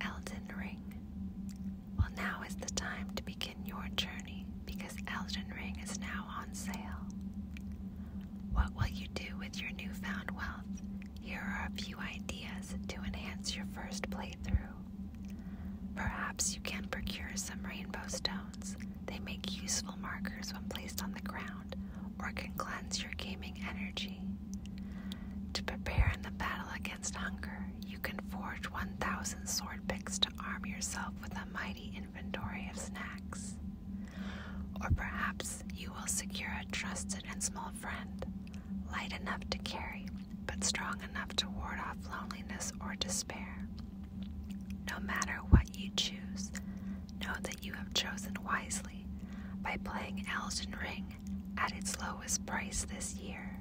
Elden Ring? Well, now is the time to begin your journey because Elden Ring is now on sale. What will you do with your newfound wealth? Here are a few ideas to enhance your first playthrough. Perhaps you can procure some rainbow stones. They make useful markers when placed on the ground or can cleanse your gaming energy. To prepare in the battle against hunger, you can forge 1,000 sword yourself with a mighty inventory of snacks. Or perhaps you will secure a trusted and small friend, light enough to carry, but strong enough to ward off loneliness or despair. No matter what you choose, know that you have chosen wisely by playing Elden Ring at its lowest price this year.